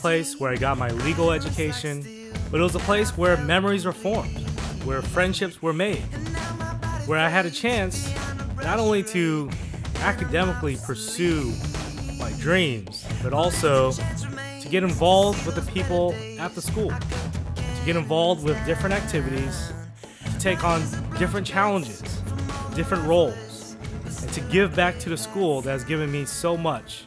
place where I got my legal education, but it was a place where memories were formed, where friendships were made, where I had a chance not only to academically pursue my dreams, but also to get involved with the people at the school, to get involved with different activities, to take on different challenges, different roles, and to give back to the school that has given me so much.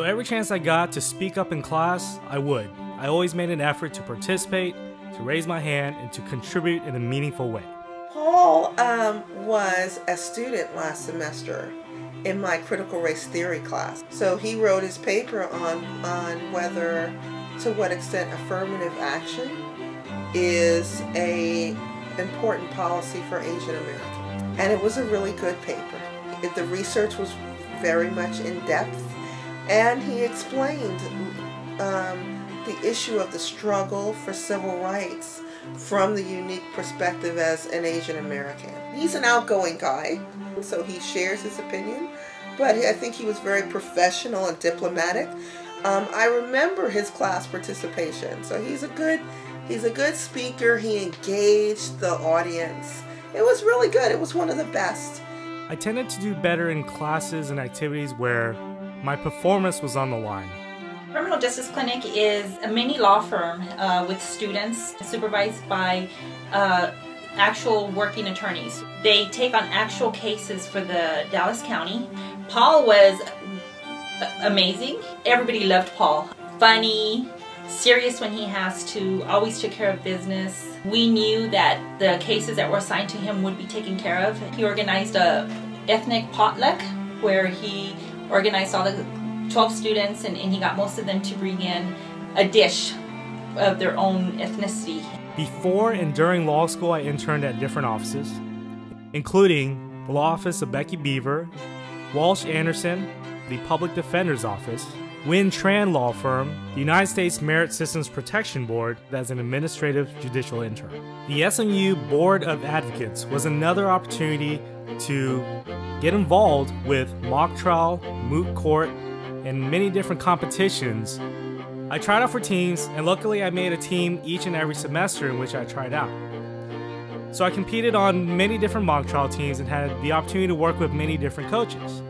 So every chance I got to speak up in class, I would. I always made an effort to participate, to raise my hand, and to contribute in a meaningful way. Paul um, was a student last semester in my critical race theory class. So he wrote his paper on, on whether, to what extent affirmative action is a important policy for Asian Americans. And it was a really good paper. The research was very much in depth and he explained um, the issue of the struggle for civil rights from the unique perspective as an Asian American. He's an outgoing guy, so he shares his opinion, but I think he was very professional and diplomatic. Um, I remember his class participation, so he's a good he's a good speaker. He engaged the audience. It was really good. It was one of the best. I tended to do better in classes and activities where my performance was on the line. Criminal Justice Clinic is a mini law firm uh, with students supervised by uh, actual working attorneys. They take on actual cases for the Dallas County. Paul was amazing. Everybody loved Paul. Funny, serious when he has to, always took care of business. We knew that the cases that were assigned to him would be taken care of. He organized a ethnic potluck where he organized all the 12 students and, and he got most of them to bring in a dish of their own ethnicity. Before and during law school, I interned at different offices, including the law office of Becky Beaver, Walsh Anderson, the Public Defender's Office, Win Tran Law Firm, the United States Merit Systems Protection Board as an administrative judicial intern. The SMU Board of Advocates was another opportunity to get involved with mock trial, moot court, and many different competitions. I tried out for teams, and luckily I made a team each and every semester in which I tried out. So I competed on many different mock trial teams and had the opportunity to work with many different coaches.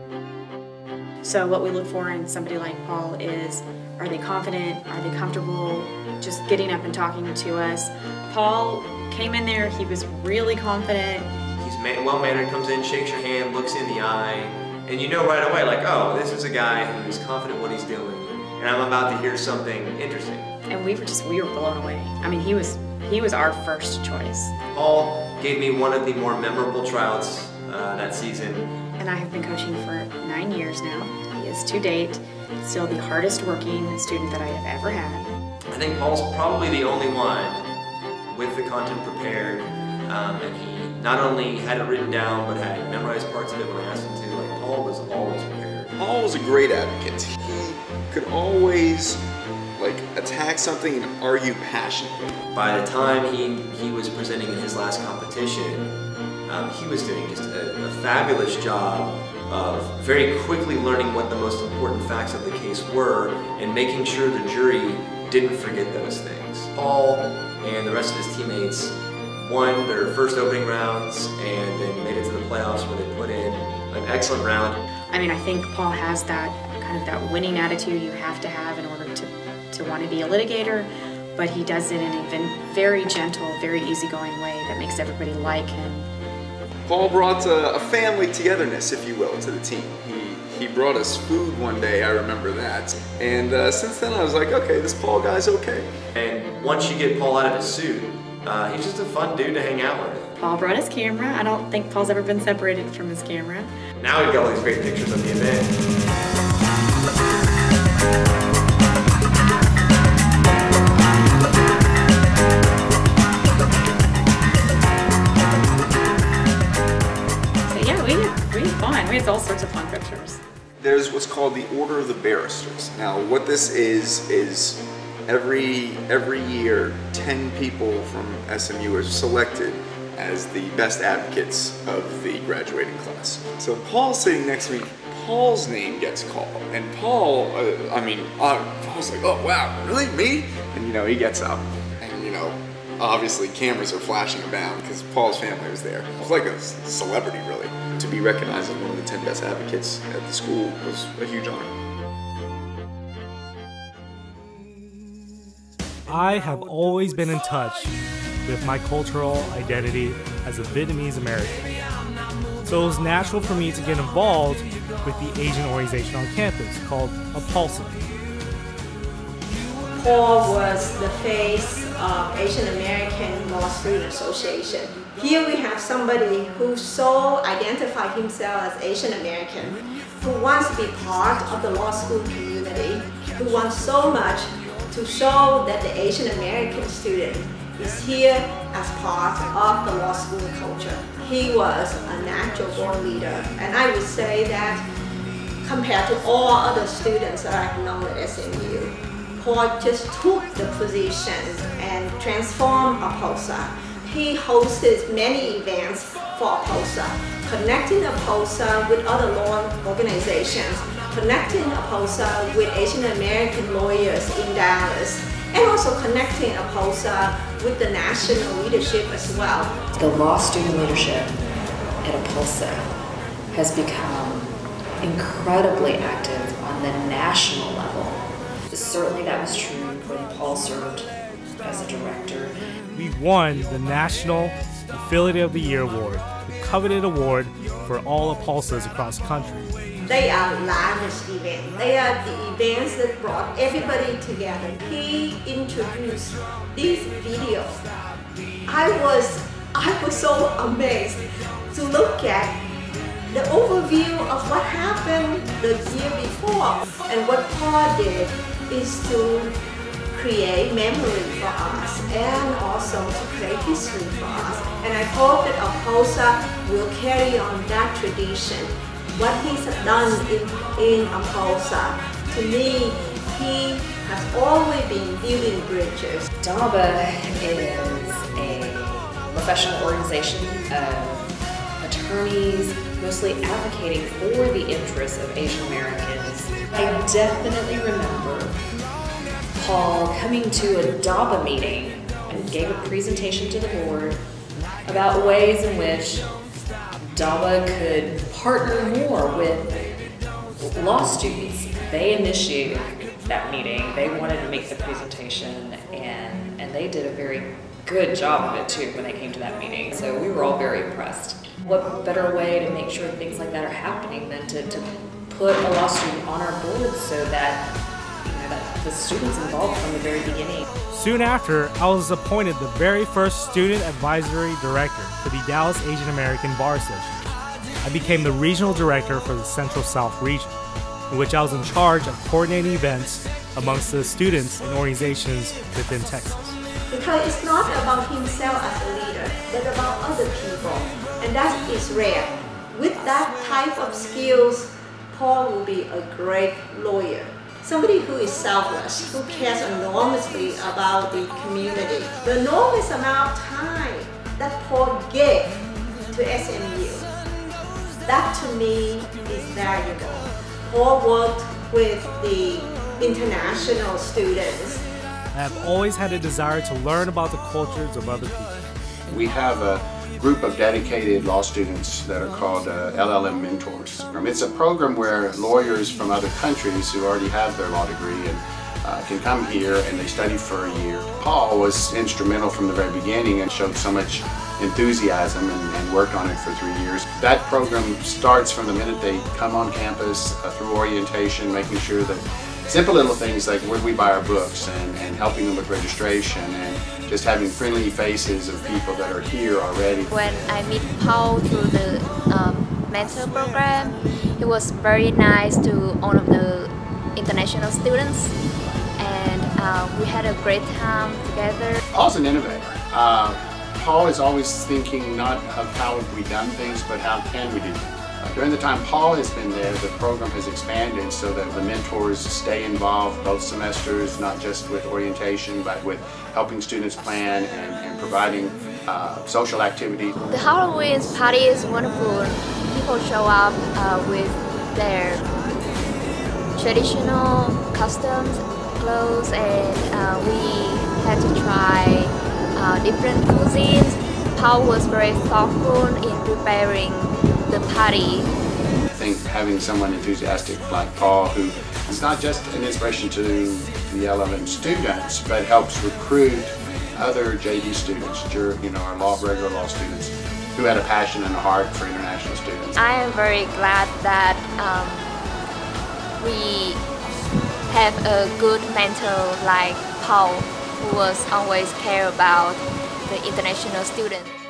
So what we look for in somebody like Paul is, are they confident? Are they comfortable just getting up and talking to us? Paul came in there, he was really confident. He's well-mannered, comes in, shakes your hand, looks in the eye, and you know right away, like, oh, this is a guy who's confident what he's doing, and I'm about to hear something interesting. And we were just, we were blown away. I mean, he was, he was our first choice. Paul gave me one of the more memorable tryouts uh, that season. And I have been coaching for nine years now. He is to date still the hardest working student that I have ever had. I think Paul's probably the only one with the content prepared, um, and he not only had it written down, but had memorized parts of it when I asked him to. Like Paul was always prepared. Paul was a great advocate. He could always like attack something and argue passionately. By the time he, he was presenting in his last competition, um, he was doing just a, a, fabulous job of very quickly learning what the most important facts of the case were and making sure the jury didn't forget those things. Paul and the rest of his teammates won their first opening rounds and then made it to the playoffs where they put in an excellent round. I mean, I think Paul has that kind of that winning attitude you have to have in order to, to want to be a litigator, but he does it in a very gentle, very easygoing way that makes everybody like him Paul brought a, a, family togetherness, if you will, to the team. He, he brought us food one day, I remember that. And uh, since then I was like, okay, this Paul guy's okay. And once you get Paul out of his suit, uh, he's just a fun dude to hang out with. Paul brought his camera. I don't think Paul's ever been separated from his camera. Now we've got all these great pictures of the event. Yeah, we did fine. We had all sorts of fun pictures. There's what's called the Order of the Barristers. Now, what this is is every every year, 10 people from SMU are selected as the best advocates of the graduating class. So Paul's sitting next to me. Paul's name gets called, and Paul, uh, I mean, uh, Paul's like, oh wow, really, me? And you know, he gets up, and you know, obviously cameras are flashing around because Paul's family was there. It was like a celebrity, really. To be recognized as one of the 10 best advocates at the school was a huge honor. I have always been in touch with my cultural identity as a Vietnamese American. So it was natural for me to get involved with the Asian organization on campus called APALSA. Paul was the face of Asian American Law Student Association. Here we have somebody who so identified himself as Asian American, who wants to be part of the law school community, who wants so much to show that the Asian American student is here as part of the law school culture. He was a natural born leader, and I would say that compared to all other students that I've known at SMU, Paul just took the position and transformed APALSA. He hosted many events for APALSA, connecting APALSA with other law organizations, connecting APALSA with Asian American lawyers in Dallas, and also connecting APALSA with the national leadership as well. The law student leadership at APALSA has become incredibly active on the national level. Certainly that was true when Paul served as a director. We won the National Affiliate of the Year Award, the coveted award for all APALSAs across the country. They are lavish events. They are the events that brought everybody together. He introduced these videos. I was I was so amazed to look at the overview of what happened the year before. And what Paul did is to create memory for us and also to create history for us. And I hope that APALSA will carry on that tradition what he's done in, in APALSA, to me, he has always been building bridges. DABA is a professional organization of attorneys mostly advocating for the interests of Asian Americans. I definitely remember Paul coming to a DABA meeting and gave a presentation to the board about ways in which DABA could partner more with law students. They initiated that meeting. They wanted to make the presentation, and, and they did a very good job of it too when they came to that meeting. So we were all very impressed. What better way to make sure things like that are happening than to, to put a law student on our board so that the students involved from the very beginning. Soon after, I was appointed the very first student advisory director for the Dallas Asian American Bar Association. I became the regional director for the Central South region, in which I was in charge of coordinating events amongst the students and organizations within Texas. Because it's not about himself as a leader, but about other people, and that is rare. With that type of skills, Paul will be a great lawyer somebody who is selfless, who cares enormously about the community. The enormous amount of time that Paul gave to SMU, that to me is valuable. Paul worked with the international students. I have always had a desire to learn about the cultures of other people. We have a group of dedicated law students that are called uh, LLM Mentors. It's a program where lawyers from other countries who already have their law degree and uh, can come here and they study for a year. Paul was instrumental from the very beginning and showed so much enthusiasm and, and, worked on it for three years. That program starts from the minute they come on campus uh, through orientation, making sure that simple little things like where we buy our books and, and helping them with registration and just having friendly faces of people that are here already. When I meet Paul through the um, mentor program, he was very nice to all of the international students and uh, we had a great time together. Paul's an innovator. Uh, Paul is always thinking not of how have we done things, but how can we do things. During the time Paul has been there, the program has expanded so that the mentors stay involved both semesters, not just with orientation, but with helping students plan and, and providing uh, social activities. The Halloween party is wonderful. People show up uh, with their traditional customs, clothes, and uh, we had to try uh, different cuisines. Paul was very thoughtful in preparing the party. I think having someone enthusiastic like Paul who is not just an inspiration to the LLM students, but helps recruit other JD students, you know, our law, regular law students, who had a passion and a heart for international students. I am very glad that um, we have a good mentor like Paul, who was always care about the international students.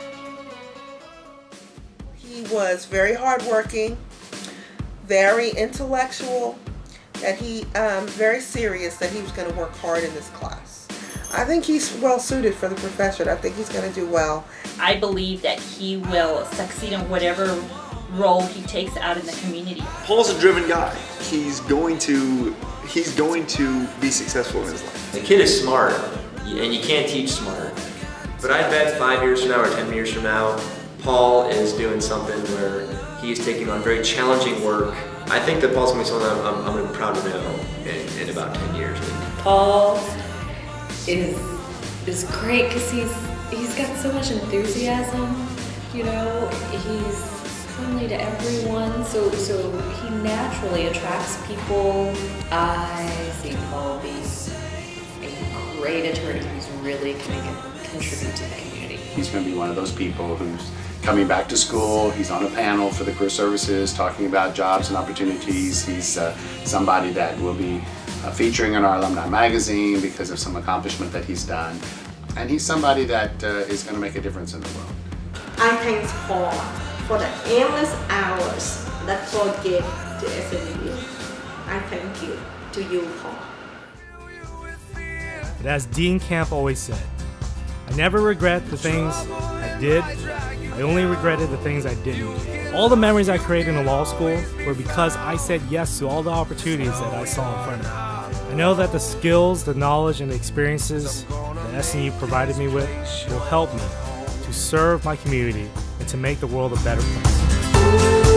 He was very hardworking, very intellectual, that he um, very serious that he was going to work hard in this class. I think he's well suited for the profession. I think he's going to do well. I believe that he will succeed in whatever role he takes out in the community. Paul's a driven guy. He's going to he's going to be successful in his life. The kid is smart, and you can't teach smart. But I bet five years from now or ten years from now, Paul is doing something where he's taking on very challenging work. I think that Paul's going to be someone I'm, I'm, I'm going to be proud to know in, in about 10 years. Paul is is great because he's he's got so much enthusiasm. You know, he's friendly to everyone, so so he naturally attracts people. I see Paul be a great attorney who's really going to contribute to the community. He's going to be one of those people who's coming back to school. He's on a panel for the career services talking about jobs and opportunities. He's uh, somebody that will be uh, featuring in our alumni magazine because of some accomplishment that he's done. And he's somebody that uh, is going to make a difference in the world. I thank Paul for the endless hours that Paul gave to SMU. I thank you to you, Paul. But as Dean Camp always said, I never regret the things I did, I only regretted the things I didn't. All the memories I created in law school were because I said yes to all the opportunities that I saw in front of me. I know that the skills, the knowledge, and the experiences that SMU provided me with will help me to serve my community and to make the world a better place.